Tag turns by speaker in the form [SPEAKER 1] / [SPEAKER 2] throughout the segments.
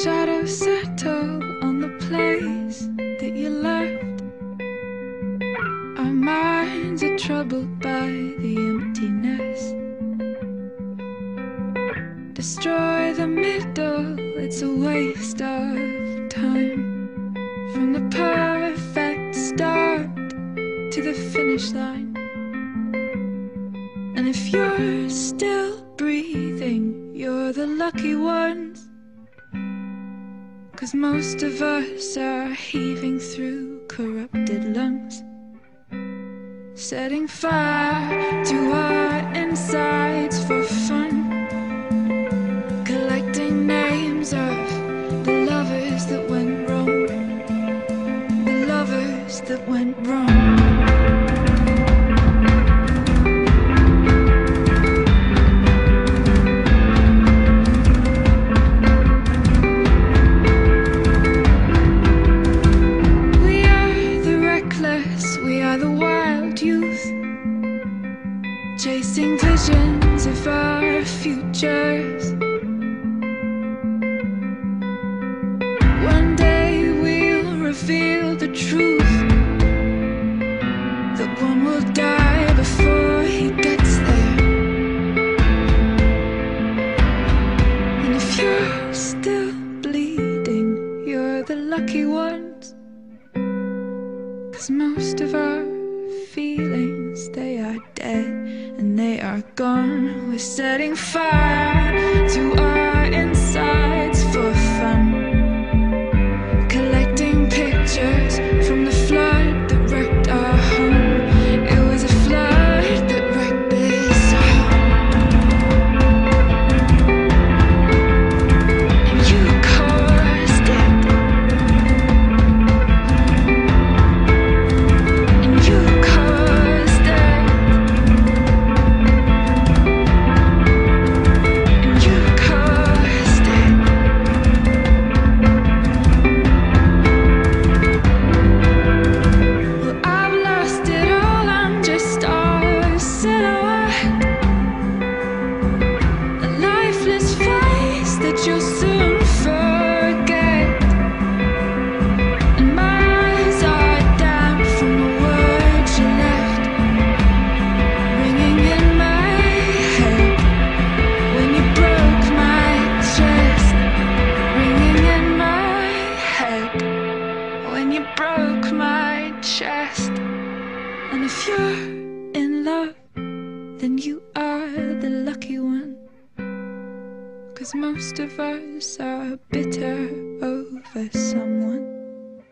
[SPEAKER 1] Shadows settle on the place that you left. Our minds are troubled by the emptiness. Destroy the middle, it's a waste of time. From the perfect start to the finish line. And if you're still breathing, you're the lucky ones. Cause most of us are heaving through corrupted lungs. Setting fire to our insides for fun. Reveal the truth that one will die before he gets there. And if you're still bleeding, you're the lucky ones. Cause most of our feelings, they are dead and they are gone. We're setting fire to our Cause most of us are bitter over someone.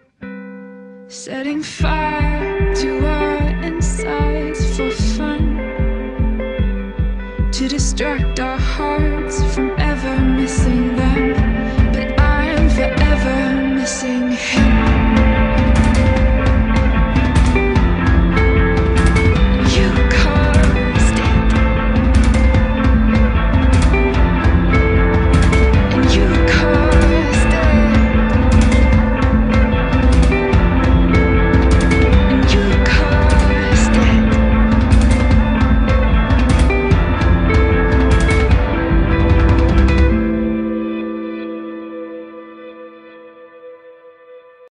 [SPEAKER 1] Setting fire to our insides for fun. To distract our hearts from ever missing them. But I'm forever missing